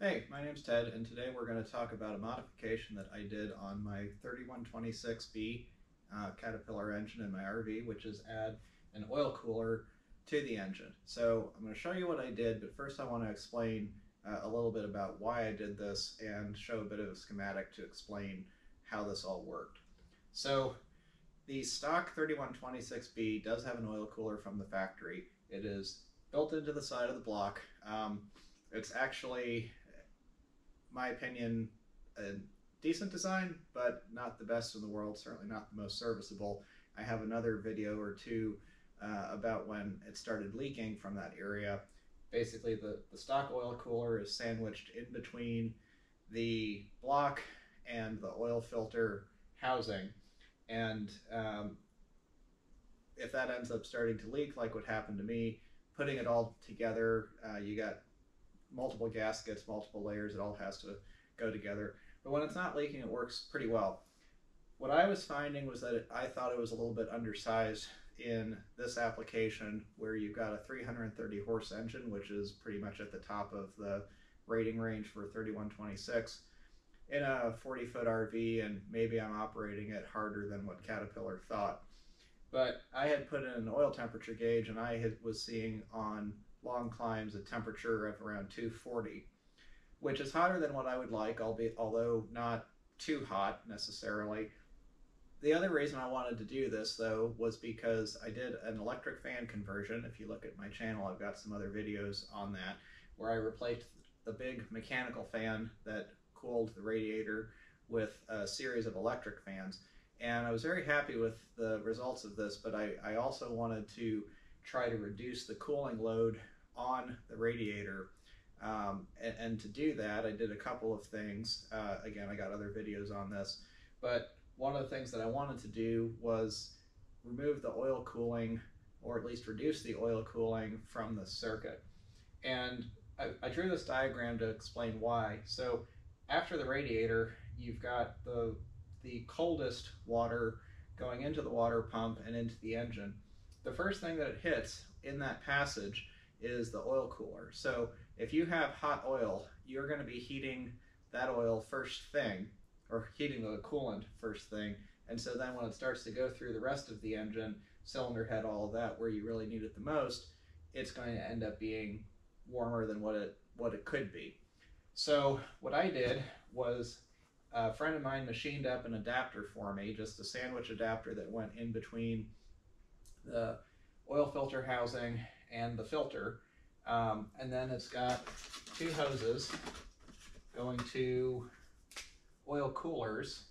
Hey, my name's Ted, and today we're going to talk about a modification that I did on my 3126B uh, Caterpillar engine in my RV, which is add an oil cooler to the engine. So I'm going to show you what I did, but first I want to explain uh, a little bit about why I did this and show a bit of a schematic to explain how this all worked. So the stock 3126B does have an oil cooler from the factory. It is built into the side of the block. Um, it's actually my opinion, a decent design, but not the best in the world, certainly not the most serviceable. I have another video or two uh, about when it started leaking from that area. Basically, the, the stock oil cooler is sandwiched in between the block and the oil filter housing. And um, if that ends up starting to leak, like what happened to me, putting it all together, uh, you got multiple gaskets, multiple layers. It all has to go together. But when it's not leaking, it works pretty well. What I was finding was that it, I thought it was a little bit undersized in this application where you've got a 330 horse engine, which is pretty much at the top of the rating range for 3126 in a 40 foot RV, and maybe I'm operating it harder than what Caterpillar thought. But I had put in an oil temperature gauge, and I had, was seeing on long climbs a temperature of around 240, which is hotter than what I would like, albeit although not too hot necessarily. The other reason I wanted to do this though was because I did an electric fan conversion. If you look at my channel, I've got some other videos on that where I replaced the big mechanical fan that cooled the radiator with a series of electric fans. And I was very happy with the results of this, but I, I also wanted to try to reduce the cooling load on the radiator. Um, and, and, to do that, I did a couple of things. Uh, again, I got other videos on this, but one of the things that I wanted to do was remove the oil cooling, or at least reduce the oil cooling from the circuit. And I, I drew this diagram to explain why. So after the radiator, you've got the, the coldest water going into the water pump and into the engine the first thing that it hits in that passage is the oil cooler. So if you have hot oil, you're going to be heating that oil first thing, or heating the coolant first thing. And so then when it starts to go through the rest of the engine, cylinder head, all that, where you really need it the most, it's going to end up being warmer than what it what it could be. So what I did was a friend of mine machined up an adapter for me, just a sandwich adapter that went in between the oil filter housing and the filter. Um, and then it's got two hoses going to oil coolers.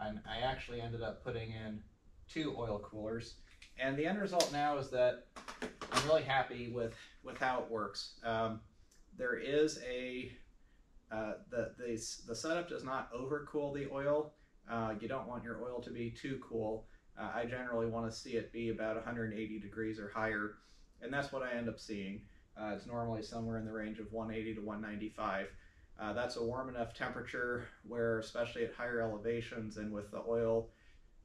And I actually ended up putting in two oil coolers. And the end result now is that I'm really happy with, with how it works. Um, there is a, uh, the, the, the setup does not overcool the oil. Uh, you don't want your oil to be too cool. Uh, I generally want to see it be about 180 degrees or higher, and that's what I end up seeing. Uh, it's normally somewhere in the range of 180 to 195. Uh, that's a warm enough temperature where, especially at higher elevations and with the oil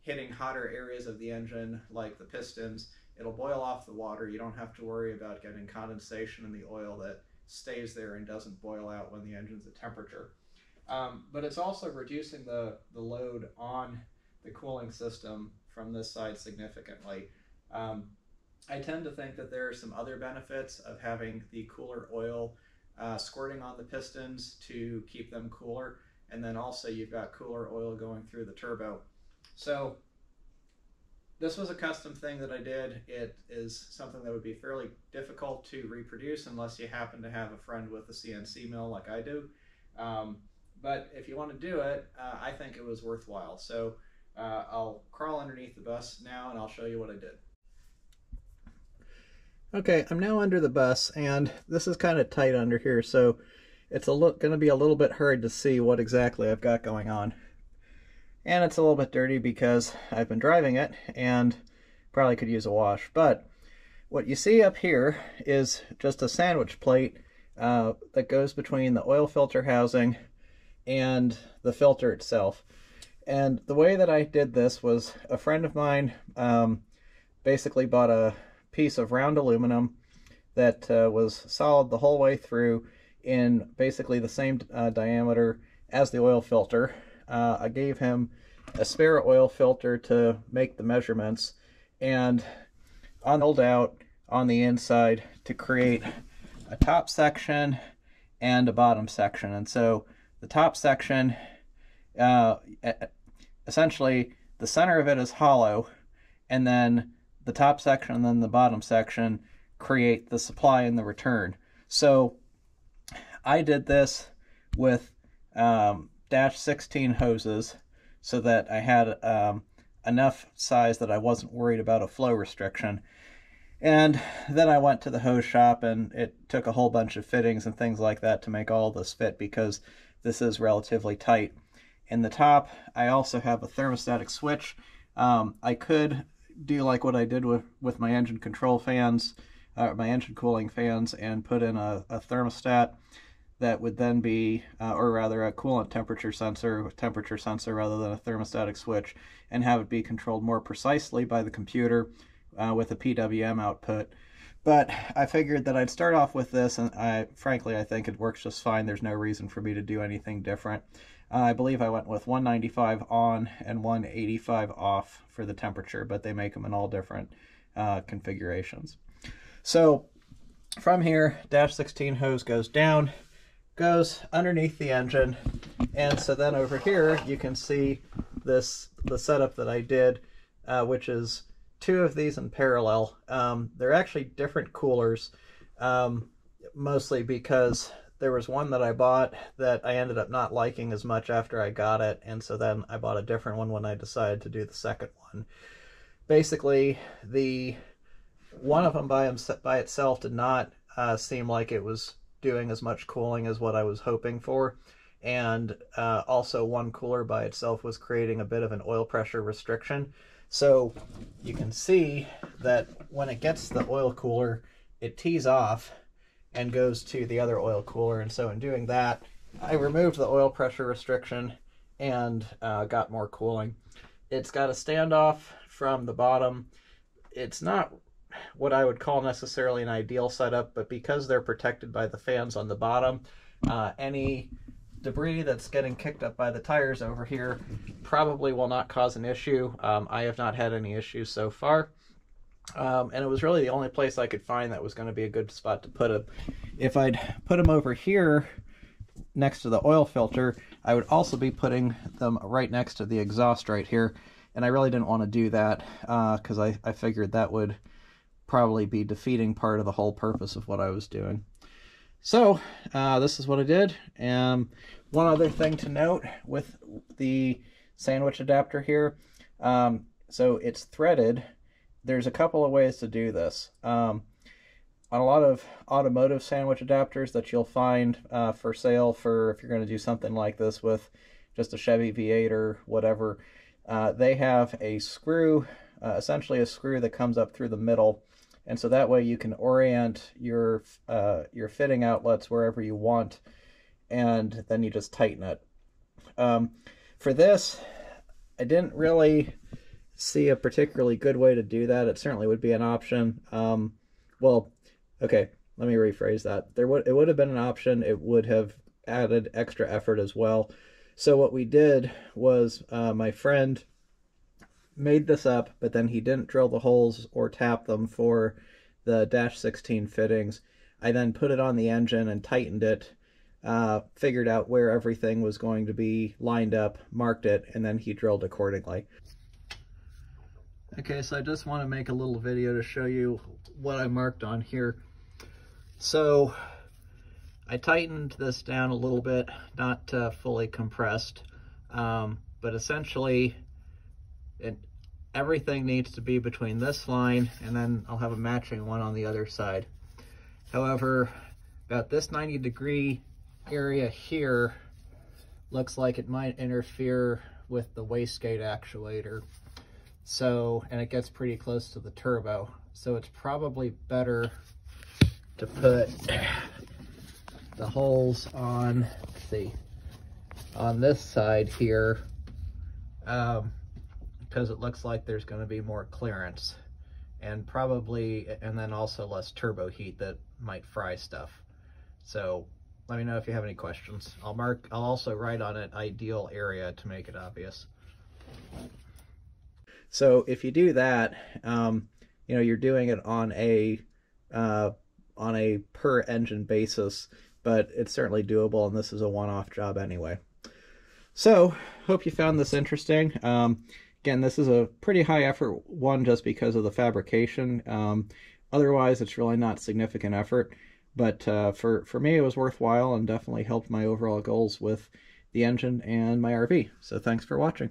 hitting hotter areas of the engine, like the pistons, it'll boil off the water. You don't have to worry about getting condensation in the oil that stays there and doesn't boil out when the engine's at temperature. Um, but it's also reducing the, the load on the cooling system from this side significantly. Um, I tend to think that there are some other benefits of having the cooler oil uh, squirting on the pistons to keep them cooler. And then also you've got cooler oil going through the turbo. So this was a custom thing that I did. It is something that would be fairly difficult to reproduce unless you happen to have a friend with a CNC mill like I do. Um, but if you want to do it, uh, I think it was worthwhile. So uh, I'll crawl underneath the bus now and I'll show you what I did. Okay, I'm now under the bus and this is kind of tight under here, so it's a going to be a little bit hard to see what exactly I've got going on. And it's a little bit dirty because I've been driving it and probably could use a wash. But what you see up here is just a sandwich plate uh, that goes between the oil filter housing and the filter itself. And the way that I did this was a friend of mine um, basically bought a piece of round aluminum that uh, was solid the whole way through. in basically the same uh, diameter as the oil filter. Uh, I gave him a spare oil filter to make the measurements and on out on the inside to create a top section and a bottom section. And so the top section, uh, essentially the center of it is hollow and then the top section and then the bottom section create the supply and the return. So I did this with um, dash 16 hoses so that I had um, enough size that I wasn't worried about a flow restriction. And then I went to the hose shop and it took a whole bunch of fittings and things like that to make all this fit because this is relatively tight. In the top, I also have a thermostatic switch. Um, I could do like what I did with, with my engine control fans, uh, my engine cooling fans, and put in a, a thermostat that would then be, uh, or rather a coolant temperature sensor, temperature sensor rather than a thermostatic switch, and have it be controlled more precisely by the computer uh, with a PWM output. But I figured that I'd start off with this, and I frankly I think it works just fine. There's no reason for me to do anything different. Uh, I believe I went with 195 on and 185 off for the temperature, but they make them in all different uh, configurations. So from here, dash 16 hose goes down, goes underneath the engine, and so then over here you can see this the setup that I did, uh, which is two of these in parallel. Um, they're actually different coolers, um, mostly because there was one that I bought that I ended up not liking as much after I got it, and so then I bought a different one when I decided to do the second one. Basically, the one of them by, by itself did not uh, seem like it was doing as much cooling as what I was hoping for, and uh, also one cooler by itself was creating a bit of an oil pressure restriction. So you can see that when it gets the oil cooler, it tees off and goes to the other oil cooler. And so in doing that, I removed the oil pressure restriction and uh, got more cooling. It's got a standoff from the bottom. It's not what I would call necessarily an ideal setup, but because they're protected by the fans on the bottom, uh, any debris that's getting kicked up by the tires over here probably will not cause an issue. Um, I have not had any issues so far. Um, and it was really the only place I could find that was going to be a good spot to put them. If I'd put them over here next to the oil filter, I would also be putting them right next to the exhaust right here. And I really didn't want to do that because uh, I, I figured that would probably be defeating part of the whole purpose of what I was doing. So uh, this is what I did. And one other thing to note with the sandwich adapter here, um, so it's threaded. There's a couple of ways to do this. Um, on a lot of automotive sandwich adapters that you'll find uh, for sale for if you're going to do something like this with just a Chevy V8 or whatever, uh, they have a screw, uh, essentially a screw that comes up through the middle and so that way you can orient your uh, your fitting outlets wherever you want and then you just tighten it. Um, for this, I didn't really see a particularly good way to do that. It certainly would be an option. Um, well, okay, let me rephrase that. There would it would have been an option. It would have added extra effort as well. So what we did was uh, my friend made this up, but then he didn't drill the holes or tap them for the Dash 16 fittings. I then put it on the engine and tightened it, uh, figured out where everything was going to be lined up, marked it, and then he drilled accordingly. Okay, so I just want to make a little video to show you what I marked on here. So I tightened this down a little bit, not uh, fully compressed, um, but essentially it, everything needs to be between this line and then I'll have a matching one on the other side. However, about this 90 degree area here looks like it might interfere with the wastegate actuator. So, and it gets pretty close to the turbo. So it's probably better to put the holes on, see, on this side here. Um, because it looks like there's going to be more clearance and probably, and then also less turbo heat that might fry stuff. So let me know if you have any questions. I'll mark, I'll also write on it ideal area to make it obvious. So if you do that, um, you know, you're doing it on a, uh, on a per engine basis, but it's certainly doable and this is a one-off job anyway. So, hope you found this interesting. Um, again, this is a pretty high effort one just because of the fabrication. Um, otherwise, it's really not significant effort. But uh, for, for me, it was worthwhile and definitely helped my overall goals with the engine and my RV. So thanks for watching.